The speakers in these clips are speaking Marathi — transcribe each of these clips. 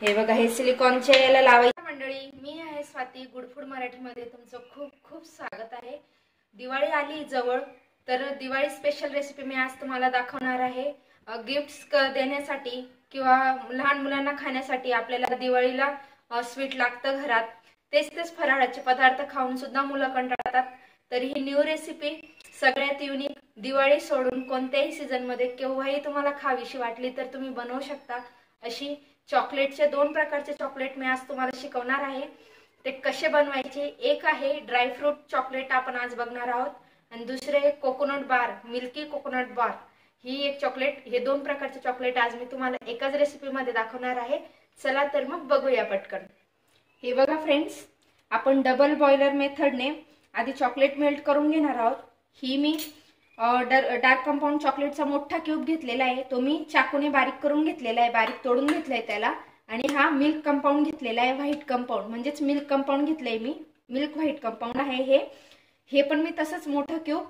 हे बघा हे सिलिकॉनच्या याला लावायचं. मंडळी मी आहे स्वाती गुड फूड मराठीमध्ये. तुमचं खूप खूप स्वागत आहे. दिवाळी आली जवळ तर दिवाळी स्पेशल रेसिपी मी आज तुम्हाला दाखवणार आहे. गिफ्ट देण्यासाठी किंवा लहान मुलांना खाण्यासाठी आपल्याला दिवाळीला स्वीट लागतं घरात. तेच तेच फराळाचे पदार्थ खाऊन सुद्धा मुलं कंटाळतात. तर ही न्यू रेसिपी सगळ्यात युनिक दिवाळी सोडून कोणत्याही सीझनमध्ये केव्हाही तुम्हाला खावीशी वाटली तर तुम्ही बनवू शकता अशी चॉकलेटचे दोन प्रकारचे चॉकलेट मी आज तुम्हाला शिकवणार आहे. ते कसे बनवायचे? एक आहे ड्रायफ्रूट चॉकलेट आपण आज बघणार आहोत. आणि दुसरे coconut bar milky coconut bar. ही एक चॉकलेट हे दोन प्रकारचे चॉकलेट आज मी तुम्हाला एकाच रेसिपीमध्ये दाखवणार आहे. चला तर मग बघूया पटकन. हे बघा फ्रेंड्स आपण डबल बॉयलर मेथडने आधी चॉकलेट मेल्ट करून घेणार आहोत. ही मी डार्क कंपाऊंड चॉकलेटचा मोठा क्यूब घेतलेला आहे. तो मी चाकूने बारीक करून घेतलेला आहे. बारीक तोडून घेतलाय त्याला. आणि हा मिल्क कंपाऊंड घेतलेला आहे व्हाईट कंपाऊंड. म्हणजेच मिल्क कंपाऊंड घेतलंय मी. मिल्क व्हाईट कंपाऊंड आहे हे. हे पण मी तसंच मोठं क्यूब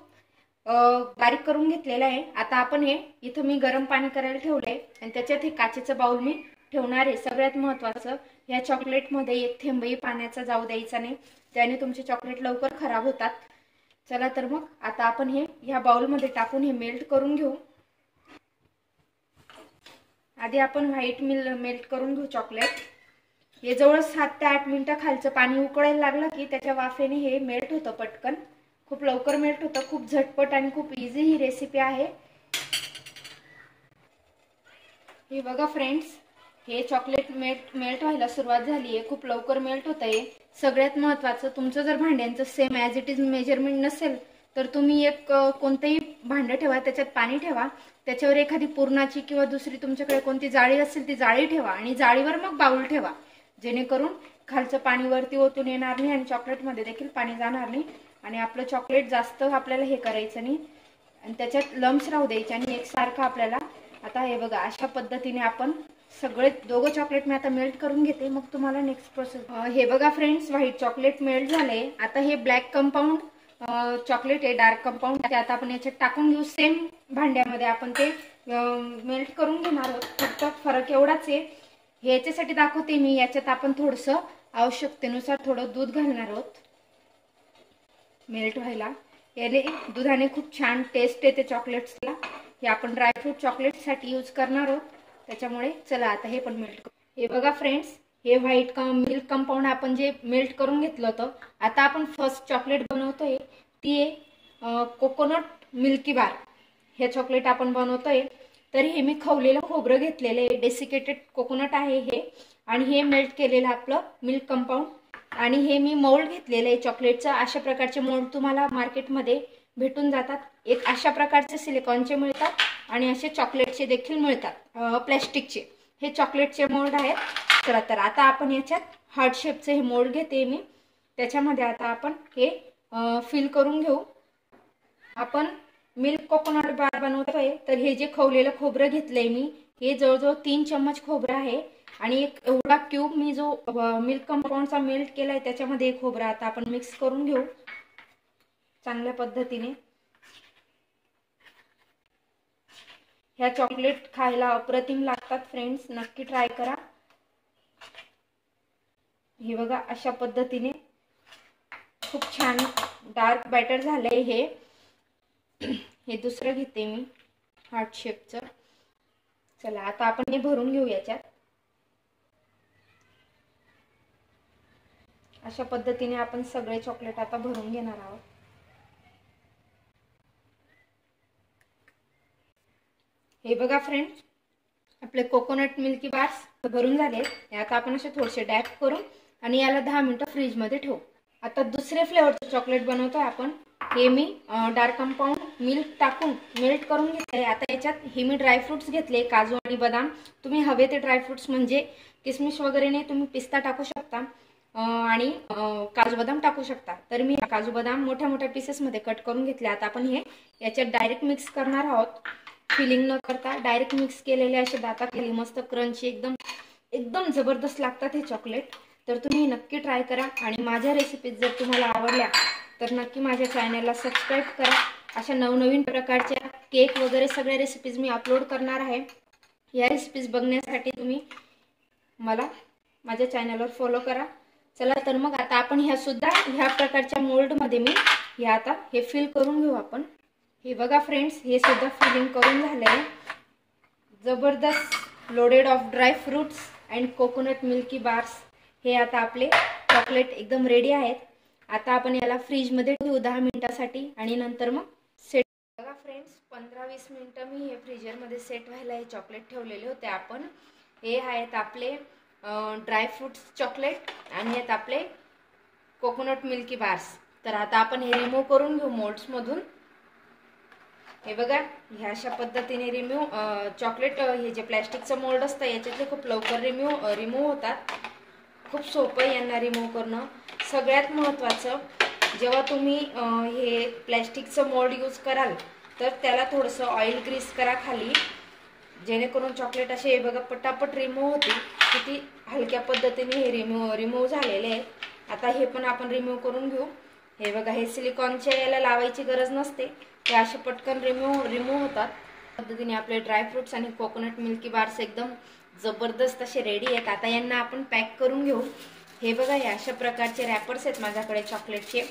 बारीक करून घेतलेलं आहे. आता आपण हे इथं मी गरम पाणी करायला ठेवलंय. आणि त्याच्यात हे काचेचं बाउल मी ठेवणार आहे. सगळ्यात महत्वाचं या चॉकलेटमध्ये एक थेंबही पाण्याचा जाऊ द्यायचा नाही. त्याने तुमचे चॉकलेट लवकर खराब होतात. चला तर मग आता आपण हे ह्या बाउलमध्ये टाकून हे मेल्ट करून घेऊ. आधी आपण व्हाईट मिल मेल्ट करून घेऊ चॉकलेट हे जवळ सात ते आठ मिनिटं खालचं पाणी उकळायला लागलं की त्याच्या वाफेने हे मेल्ट होतं पटकन. खूप लवकर मेल्ट होतं खूप झटपट आणि खूप इझी ही रेसिपी आहे. हे बघा फ्रेंड्स हे चॉकलेट मेल्ट मेल्ट व्हायला सुरुवात झाली आहे खूप लवकर मेल्ट होत आहे सगळ्यात महत्वाचं तुमचं जर भांड्यांचं same as it is measurement नसेल तर तुम्ही एक कोणतंही भांडं ठेवा त्याच्यात पाणी ठेवा. त्याच्यावर एखादी पूर्णाची किंवा दुसरी तुमच्याकडे कोणती जाळी असेल ती जाळी ठेवा आणि जाळीवर मग बाऊल ठेवा. जेणेकरून खालचं पाणी वरती ओतून येणार नाही आणि चॉकलेटमध्ये देखील पाणी जाणार नाही. आणि आपलं चॉकलेट जास्त आपल्याला हे करायचं नाही. आणि त्याच्यात लम्स राहू द्यायचे आणि एकसारखं आपल्याला आता हे बघा अशा पद्धतीने आपण सगळे दोघं चॉकलेट मी आता मेल्ट करून घेते. मग तुम्हाला नेक्स्ट प्रोसेस हे बघा फ्रेंड्स व्हाईट चॉकलेट मेल्ट झाले. आता हे ब्लॅक कंपाऊंड चॉकलेट आहे डार्क कंपाऊंड ते आता आपण याच्यात टाकून घेऊ. सेम भांड्यामध्ये आपण ते मेल्ट करून घेणार आहोत. फक्त फरक एवढाच आहे. याच्यासाठी दाखवते मी. याच्यात आपण थोडस आवश्यकतेनुसार थोडं दूध घालणार आहोत. मेल्ट व्हायला. याने दुधाने खूप छान टेस्ट येते चॉकलेट्सला हे आपण ड्रायफ्रूट चॉकलेटसाठी यूज करणार आहोत. त्याच्यामुळे चला आता हे पण मेल्ट करू. हे बघा फ्रेंड्स हे व्हाईट मिल्क कंपाऊंड आपण जे मेल्ट करून घेतलं होतं आता आपण फर्स्ट चॉकलेट बनवतोय ती आहे कोकोनट मिल्की बार हे चॉकलेट आपण बनवतोय तर हे मी खवलेलं खोबरं घेतलेलं आहे डेसिकेटेड कोकोनट आहे हे आणि हे मेल्ट केलेलं आपलं मिल्क कंपाऊंड आणि हे मी मोल्ड घेतलेलं आहे चॉकलेटचं अशा प्रकारचे मोल्ड तुम्हाला मार्केटमध्ये भेटून जातात. एक अशा प्रकारचे सिलिकॉनचे मिळतात. आणि असे चॉकलेटचे देखील मिळतात. प्लॅस्टिकचे हे चॉकलेटचे मोल्ड आहेत. चला तर आता आपण याच्यात हार्ट शेपचे हे मोल्ड घेते मी. त्याच्यामध्ये आता आपण हे फिल करून घेऊ. आपण मिल्क कोकोनट बार बनवतोय. तर हे जे खवलेलं खोबरं घेतलंय मी हे जवळजवळ तीन चम्मच खोबरं आहे. आणि एक एवढा क्यूब मी जो मिल्क कंपाऊंडचा मेल्ट केलाय त्याच्यामध्ये खोबरं आता आपण मिक्स करून घेऊ. चांगल्या पद्धतीने. ह्या चॉकलेट खायला अप्रतिम लागतात फ्रेंड्स नक्की ट्राय करा. हे बघा अशा पद्धतीने खूप छान डार्क बॅटर झालंय हे. हे दुसरं घेते मी हार्ट शेपचं चला आता आपण हे भरून घेऊ याच्यात. अशा पद्धतीने आपण सगळे चॉकलेट आता भरून घेणार आहोत. हे बघा फ्रेंड्स आपले कोकोनट मिल्की बार्स भरून झाले आता आपण असे थोडेसे डॅप करू आणि याला दहा मिनटं फ्रीजमध्ये ठेवू. आता दुसरे फ्लेवरचे चॉकलेट बनवतोय आपण. हे मी डार्क कंपाऊंड मिल्क टाकून मेल्ट करून घेतले आता याच्यात हे मी ड्रायफ्रुट्स घेतले काजू आणि बदाम. तुम्ही हवे ते ड्रायफ्रुट्स म्हणजे किसमिस वगैरे नाही तुम्ही पिस्ता टाकू शकता. आणि काजू बदाम टाकू शकता. तर मी काजू बदाम मोठ्या मोठ्या पीसेसमध्ये कट करून घेतले. आता आपण हे याच्यात डायरेक्ट मिक्स करणार आहोत. फिलिंग न करता डायरेक्ट मिक्स केलेले असे दाताखाली मस्त क्रंची एकदम एकदम जबरदस्त लागतात हे चॉकलेट तर तुम्ही नक्की ट्राय करा. आणि माझ्या रेसिपीज जर तुम्हाला आवडल्या तर नक्की माझ्या चॅनलला सबस्क्राईब करा. अशा नवनवीन प्रकारच्या केक वगैरे सगळ्या रेसिपीज मी अपलोड करणार आहे. या रेसिपीज बघण्यासाठी तुम्ही मला माझ्या चॅनलवर फॉलो करा. चला तर मग आता आपण ह्या सुद्धा ह्या प्रकारच्या मोल्डमध्ये मी ह्या आता हे फिल करून घेऊ आपण. हे बघा फ्रेंड्स हे सुद्धा फिलिंग करून झालं आहे जबरदस्त loaded of dry fruits and coconut milky bars हे आता आपले चॉकलेट एकदम रेडी आहेत. आता आपण याला फ्रीजमध्ये ठेवू दहा मिनिटासाठी आणि नंतर मग सेट बघा फ्रेंड्स पंधरा वीस मिनटं मी हे फ्रीजरमध्ये सेट व्हायला हे चॉकलेट ठेवलेले होते. आपण हे आहेत आपले ड्रायफ्रुट्स चॉकलेट आणि आहेत आपले कोकोनट मिल्की बार्स तर आता आपण हे रिमूव्ह करून घेऊ मोल्ड्समधून हे बघा ह्या अशा पद्धतीने रिम्यू चॉकलेट हे जे प्लॅस्टिकचं मोल्ड असतं याच्यातले खूप लवकर रिम्यू रिमूव्ह होतात. खूप सोपं आहे यांना रिमूव्ह करणं. सगळ्यात महत्त्वाचं जेव्हा तुम्ही हे प्लॅस्टिकचं मोल्ड यूज कराल तर त्याला थोडंसं ऑइल ग्रीस करा खाली. जेणेकरून चॉकलेट असे बघा पटापट रिमूव्ह होते किती हलक्या पद्धतीने हे रिमूव्ह रिमूव्ह झालेले आहेत आता हे पण आपण रिमूव्ह करून घेऊ. हे बघा हे सिलिकॉनच्या याला लावायची गरज नसते. ते असे पटकन रिमूव्ह रिमूव्ह होतात. पद्धतीने आपले ड्रायफ्रुट्स आणि कोकोनट मिल्की बार्स एकदम जबरदस्त असे रेडी आहेत. आता यांना आपण पॅक करून घेऊ. हे बघा हे अशा प्रकारचे रॅपर्स आहेत माझ्याकडे चॉकलेटचे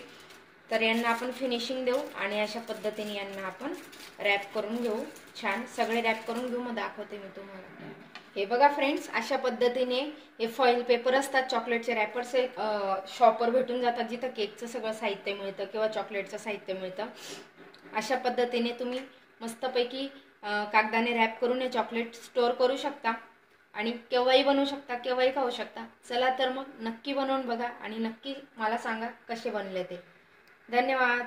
तर यांना आपण फिनिशिंग देऊ आणि अशा पद्धतीने यांना आपण रॅप करून घेऊ. छान सगळे रॅप करून घेऊ. मग दाखवते मी तुम्हाला. हे बघा फ्रेंड्स अशा पद्धतीने हे फॉईल पेपर असतात. चॉकलेटचे रॅपर्स शॉपवर भेटून जातात जिथं केकचं सगळं साहित्य मिळतं किंवा चॉकलेटचं साहित्य मिळतं. अशा पद्धतीने तुम्ही मस्तपैकी कागदाने रॅप करून हे चॉकलेट स्टोअर करू शकता. आणि केव्हाही बनवू शकता केव्हाही खाऊ शकता. चला तर मग नक्की बनवून बघा आणि नक्की मला सांगा कसे बनले ते. धन्यवाद.